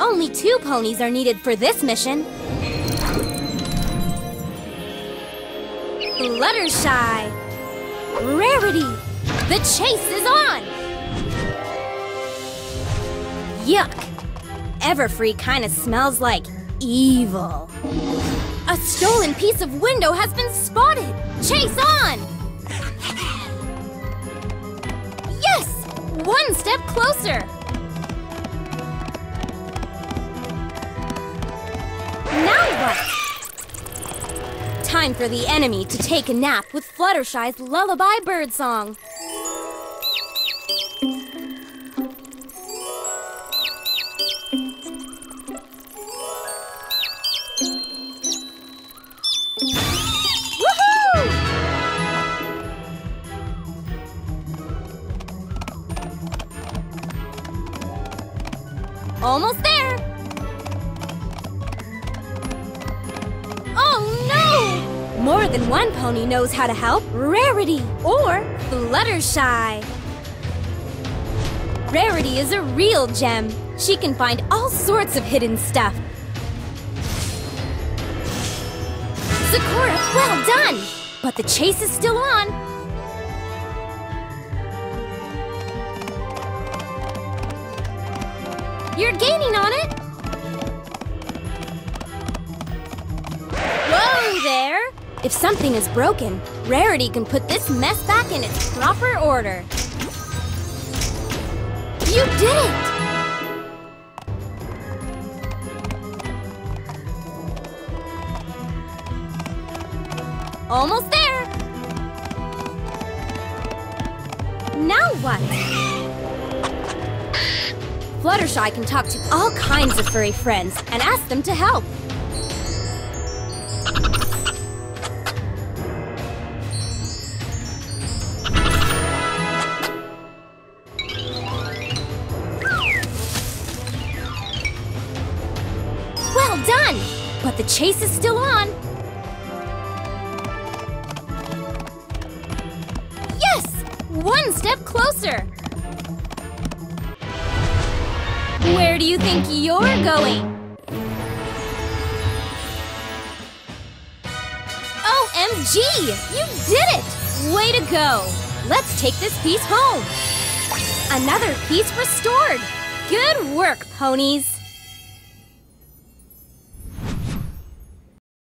Only two ponies are needed for this mission. Fluttershy. Rarity. The chase is on. Yuck. Everfree kind of smells like evil. A stolen piece of window has been spotted. Chase on. Yes! One step closer. Time for the enemy to take a nap with Fluttershy's lullaby bird song. Almost there! More than one pony knows how to help Rarity or Fluttershy. Rarity is a real gem. She can find all sorts of hidden stuff. Sakura, well done! But the chase is still on. You're gaining on If something is broken, Rarity can put this mess back in its proper order. You did it! Almost there! Now what? Fluttershy can talk to all kinds of furry friends and ask them to help. Well done! But the chase is still on. Yes! One step closer. Where do you think you're going? OMG! You did it! Way to go! Let's take this piece home. Another piece restored. Good work, ponies.